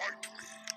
fight me.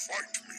Fight.